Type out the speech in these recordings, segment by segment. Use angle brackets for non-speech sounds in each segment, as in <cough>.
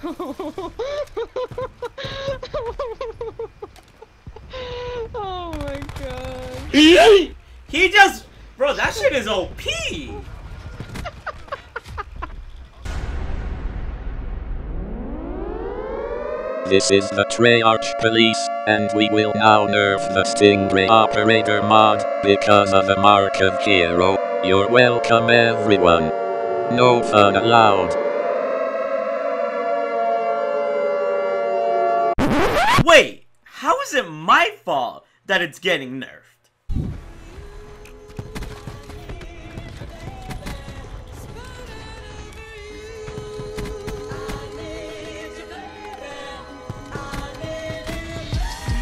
<laughs> oh my god. <laughs> he just, bro, that shit is OP. This is the Treyarch Police, and we will now nerf the Stingray Operator mod, because of the mark of hero. You're welcome everyone. No fun allowed. Wait, how is it my fault that it's getting nerfed?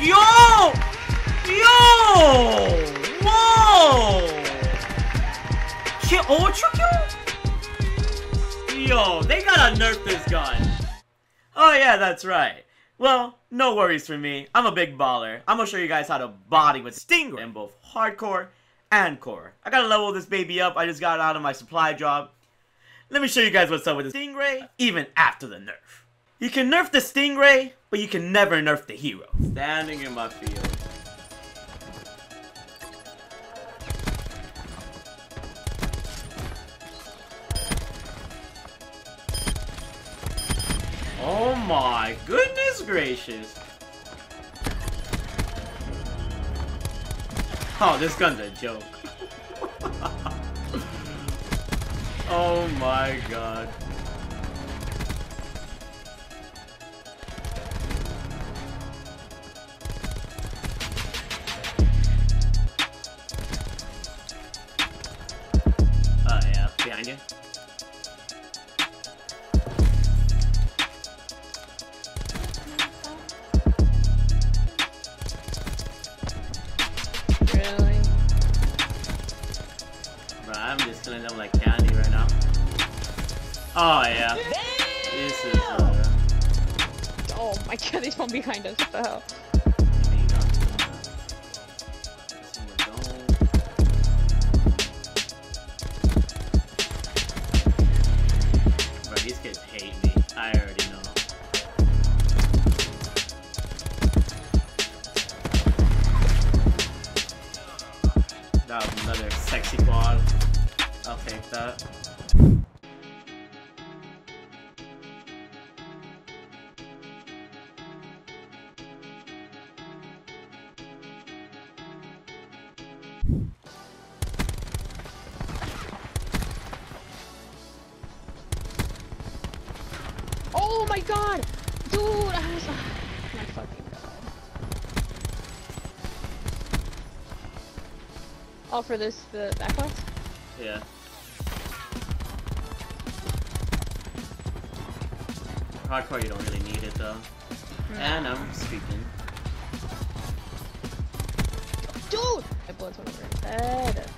Yo! Yo! Whoa! Kill Ultra Kill? Yo, they gotta nerf this gun. Oh yeah, that's right. Well, no worries for me. I'm a big baller. I'm gonna show you guys how to body with Stingray in both hardcore and core. I gotta level this baby up. I just got out of my supply job. Let me show you guys what's up with the Stingray, even after the nerf. You can nerf the Stingray, but you can never nerf the hero. Standing in my field. Oh my goodness gracious. Oh, this gun's a joke. <laughs> oh my god. I'm just killing them like candy right now. Oh yeah. This is uh Oh my god, he's one behind us. What the hell? Bro, these kids hate me. I already know. That was another sexy take that. Oh my god! Dude, I was. Ah, my fucking god. Oh, for this, the backbox? Yeah. Hardcore, you don't really need it though. And I'm speaking. Dude! My bullets went over his head.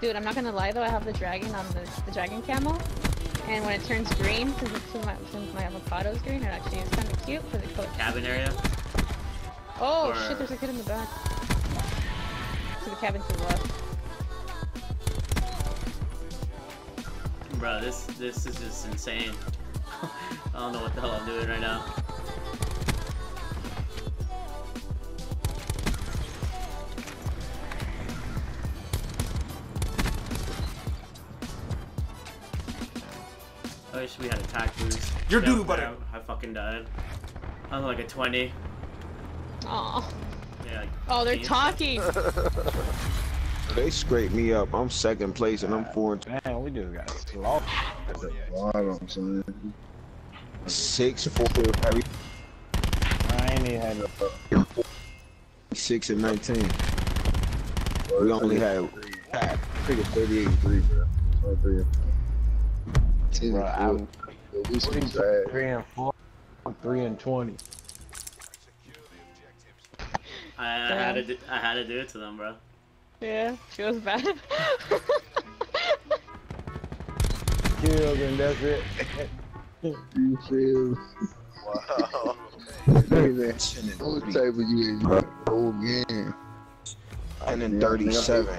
Dude, I'm not gonna lie though, I have the dragon on the, the dragon camo. And when it turns green, since, it's my, since my avocado's green, it actually is kind of cute for the color. Cabin area. Oh Or- shit, there's a kid in the back. To the cabin to the left. Bro, this this is just insane. <laughs> I don't know what the hell I'm doing right now. I wish we had attack boost. Your Yeah, doo-doo butter. I, I fucking died. I'm like a 20. Aw. Yeah, like Oh, they're 15. talking! <laughs> They scraped me up. I'm second place and I'm four and Man, we just got slow. At the bottom, son. six, four, I ain't even had no. six and nineteen. We only had I think it's 38 and 3, bro. Sorry, three and Ten Bro, I'm four. At least we three and four. I'm three and twenty. I, I had to do, I had to do it to them, bro. Yeah, she was bad. Kills and that's it. You feel? wow. Hey, man. What type of you in the whole game? and then thirty-seven.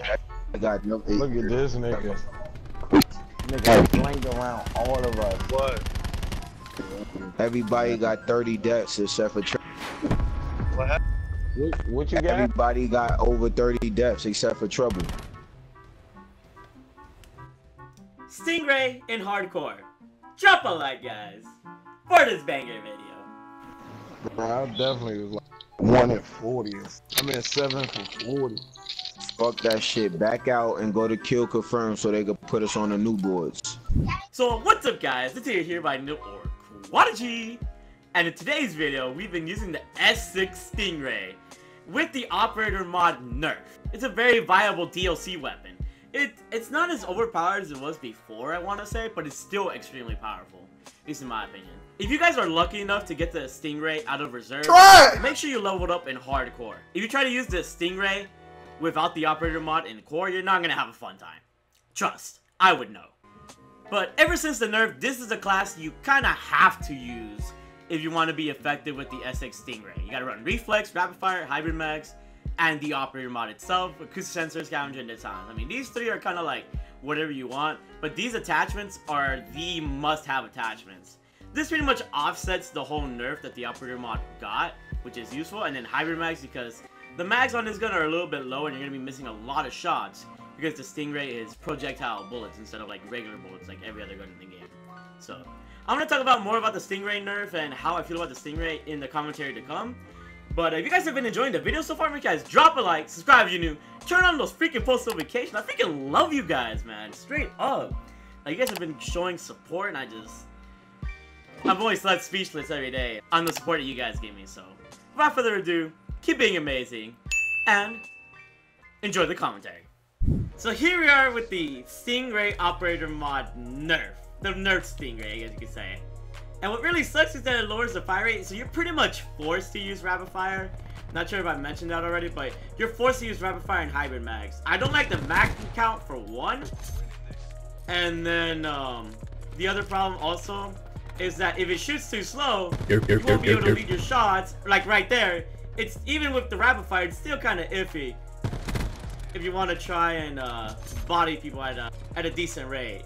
I got Yup, Look at this nigga. Nigga blanked around all of us. What? Everybody got 30 deaths except for Tre- What happened? What, what you got? everybody got over 30 deaths except for Trouble. Stingray in hardcore. Drop a like, guys, for this banger video. Bro, I definitely was like one at forty. I'm mean seven for forty. Fuck that shit. Back out and go to kill confirm so they could put us on the new boards. So what's up guys, it's Hero here by Nip or Quadigy, and in today's video we've been using the S6 Stingray with the operator mod nerf. It's a very viable DLC weapon. It It's not as overpowered as it was before I want to say, but it's still extremely powerful, at least in my opinion. If you guys are lucky enough to get the Stingray out of reserve, try! make sure you leveled up in hardcore. If you try to use the Stingray without the operator mod in core, you're not gonna have a fun time. Trust, I would know. But ever since the nerf, this is a class you kind of have to use if you want to be effective with the S6 Stingray. You gotta run Reflex, Rapid Fire, Hybrid Mags, and the Operator mod itself, Acoustic Sensor, Scavenger, and Disarm. I mean, these three are kind of like whatever you want, but these attachments are the must-have attachments. This pretty much offsets the whole nerf that the Operator mod got, which is useful, and then Hybrid Mags because the mags on this gun are a little bit low and you're to be missing a lot of shots because the Stingray is projectile bullets instead of like regular bullets like every other gun in the game. So, I'm to talk about more about the Stingray nerf and how I feel about the Stingray in the commentary to come. But if you guys have been enjoying the video so far, make guys drop a like, subscribe if you're new, turn on those freaking post notifications. I freaking love you guys, man. Straight up. Like, you guys have been showing support and I just... I'm always left speechless every day on the support that you guys give me, so... Without further ado, keep being amazing, and enjoy the commentary. So here we are with the Stingray Operator mod nerf. The nerf Stingray, I guess you could say. And what really sucks is that it lowers the fire rate, so you're pretty much forced to use Rapid Fire. Not sure if I mentioned that already, but you're forced to use Rapid Fire and Hybrid Mags. I don't like the mag count for one. And then, um, the other problem also is that if it shoots too slow, you won't be able to lead your shots. Like right there, it's even with the rapid fire, it's still kind of iffy. If you want to try and uh, body people at a at a decent rate,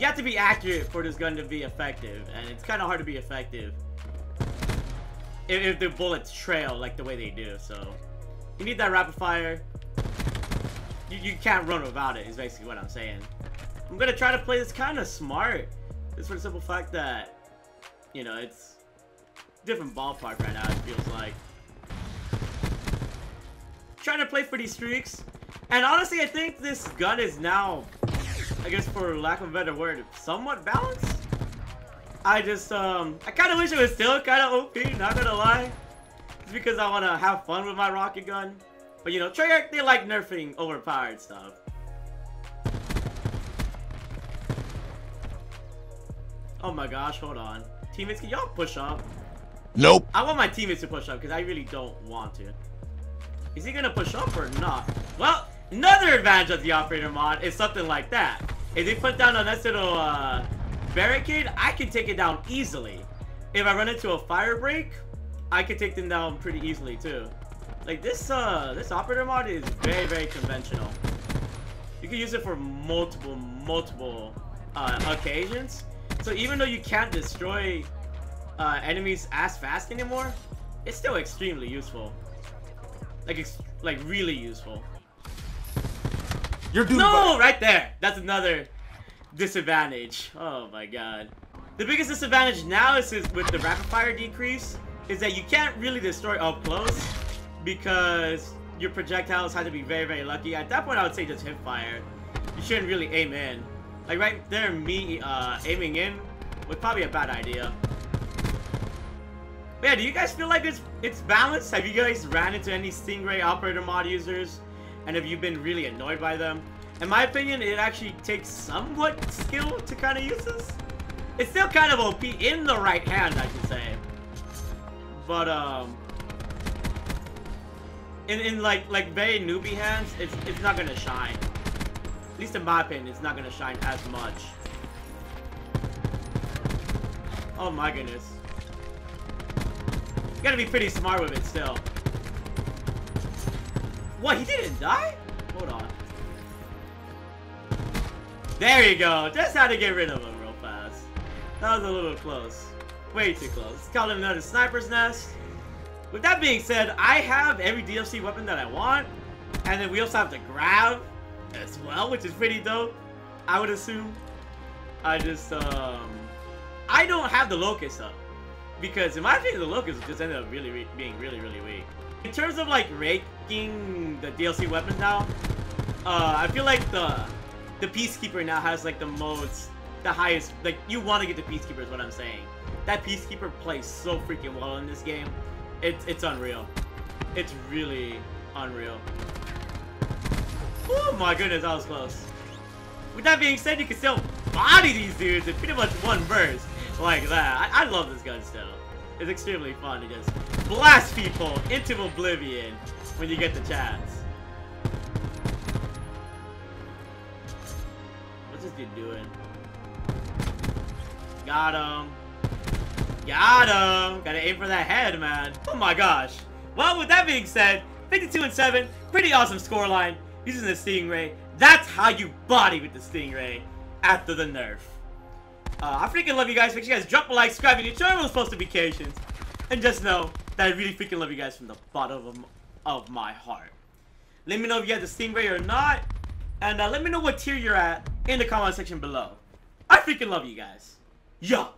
you have to be accurate for this gun to be effective, and it's kind of hard to be effective if, if the bullets trail like the way they do. So you need that rapid fire. You, you can't run without it. Is basically what I'm saying. I'm gonna try to play this kind of smart. Just for the simple fact that, you know, it's different ballpark right now, it feels like. Trying to play for these streaks. And honestly, I think this gun is now, I guess for lack of a better word, somewhat balanced. I just, um, I kind of wish it was still kind of OP, not gonna lie. It's because I want to have fun with my rocket gun. But you know, Treyarch, they like nerfing overpowered stuff. Oh my gosh, hold on. Teammates, can y'all push up? Nope. I want my teammates to push up because I really don't want to. Is he gonna push up or not? Well, another advantage of the operator mod is something like that. If they put down a nice little uh, barricade, I can take it down easily. If I run into a fire break, I can take them down pretty easily too. Like this, uh, this operator mod is very, very conventional. You can use it for multiple, multiple uh, occasions. So even though you can't destroy uh, enemies as fast anymore, it's still extremely useful. Like, ex like really useful. You're doomed. No, right there. That's another disadvantage. Oh my god. The biggest disadvantage now is, is with the rapid fire decrease is that you can't really destroy up close because your projectiles have to be very, very lucky. At that point, I would say just hip fire. You shouldn't really aim in. Like right there, me uh, aiming in was probably a bad idea. But yeah, do you guys feel like it's it's balanced? Have you guys ran into any Stingray operator mod users? And have you been really annoyed by them? In my opinion, it actually takes somewhat skill to kind of use this. It's still kind of OP in the right hand, I should say. But, um... In, in like, like very newbie hands, it's, it's not gonna shine. At least in my opinion, it's not gonna shine as much. Oh my goodness. You gotta be pretty smart with it still. What, he didn't die? Hold on. There you go. Just had to get rid of him real fast. That was a little close. Way too close. Let's call him another sniper's nest. With that being said, I have every DLC weapon that I want. And then we also have the Grav as well, which is pretty dope. I would assume. I just, um... I don't have the Locust up. Because in my opinion, the Locust just ended up really re being really, really weak. In terms of like ranking the DLC weapons now, uh, I feel like the the Peacekeeper now has like the most, the highest, like you want to get the Peacekeeper is what I'm saying. That Peacekeeper plays so freaking well in this game. It's, it's unreal. It's really unreal. Oh my goodness, that was close. With that being said, you can still body these dudes in pretty much one burst like that. I, I love this gun still. It's extremely fun to just blast people into oblivion when you get the chance. What's this dude doing? Got him. Got him. Gotta aim for that head, man. Oh my gosh. Well, with that being said, 52 and 7, pretty awesome scoreline using the Stingray. That's how you body with the Stingray after the nerf. Uh, I freaking love you guys. Make sure you guys drop a like, subscribe, and turn on those post notifications. And just know that I really freaking love you guys from the bottom of, of my heart. Let me know if you have the Stingray or not. And uh, let me know what tier you're at in the comment section below. I freaking love you guys. Yo!